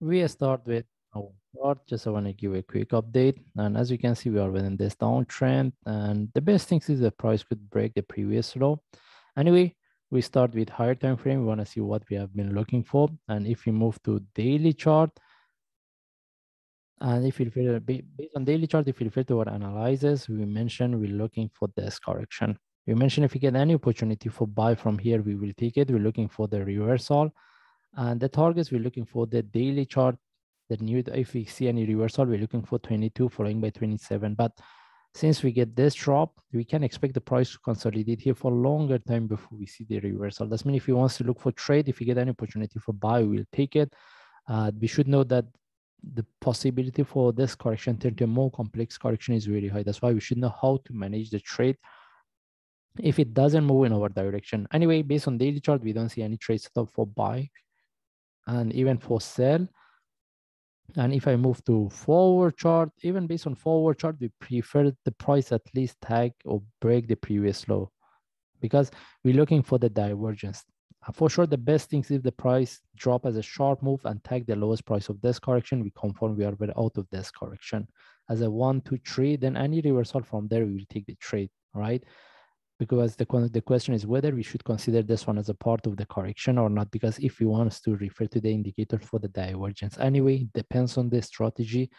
we start with our chart. Just I want to give a quick update. And as you can see, we are within this downtrend. And the best thing is the price could break the previous low. Anyway, we start with higher time frame. We want to see what we have been looking for. And if we move to daily chart, and if you refer based on daily chart, if you refer to our analysis, we mentioned we're looking for this correction. We mentioned if we get any opportunity for buy from here, we will take it. We're looking for the reversal. And the targets we're looking for the daily chart, the new, if we see any reversal, we're looking for 22 following by 27. But since we get this drop, we can expect the price to consolidate here for a longer time before we see the reversal. That's mean if you want to look for trade, if you get any opportunity for buy, we'll take it. Uh, we should know that the possibility for this correction turn to a more complex correction is really high. That's why we should know how to manage the trade if it doesn't move in our direction. Anyway, based on daily chart, we don't see any trade setup for buy and even for sell. And if I move to four-hour chart, even based on four-hour chart, we prefer the price at least tag or break the previous low because we're looking for the divergence. Uh, for sure, the best thing is if the price drop as a sharp move and tag the lowest price of this correction, we confirm we are out of this correction. As a one, two, three, then any reversal from there, we will take the trade, right? Because the, the question is whether we should consider this one as a part of the correction or not, because if we want to refer to the indicator for the divergence. Anyway, depends on the strategy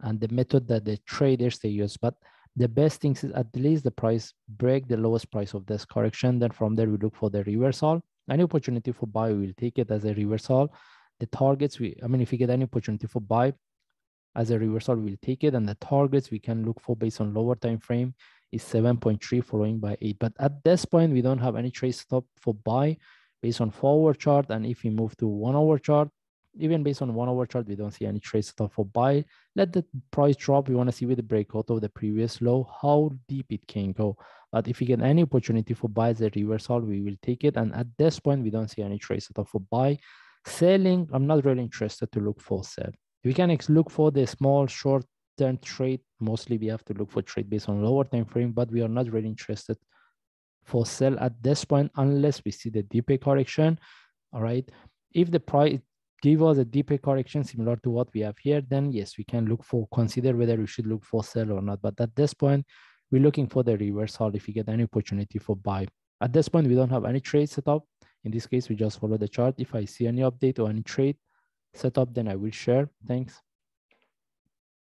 and the method that the traders they use. But the best thing is at least the price break the lowest price of this correction. Then from there, we look for the reversal any opportunity for buy, we'll take it as a reversal. The targets, we, I mean, if we get any opportunity for buy as a reversal, we'll take it. And the targets we can look for based on lower time frame is 7.3 following by 8. But at this point, we don't have any trade setup for buy based on four-hour chart. And if we move to one hour chart, even based on one hour chart, we don't see any trade setup for buy. Let the price drop. We want to see with the breakout of the previous low, how deep it can go. But if we get any opportunity for buy as a reversal, we will take it. And at this point, we don't see any trade setup for buy. Selling, I'm not really interested to look for sell. We can look for the small short-term trade. Mostly we have to look for trade based on lower time frame, but we are not really interested for sell at this point unless we see the deeper correction. All right. If the price give us a deeper correction similar to what we have here, then yes, we can look for consider whether we should look for sell or not. But at this point, we're looking for the reversal if we get any opportunity for buy. At this point, we don't have any trade set up. In this case, we just follow the chart. If I see any update or any trade set up, then I will share. Thanks.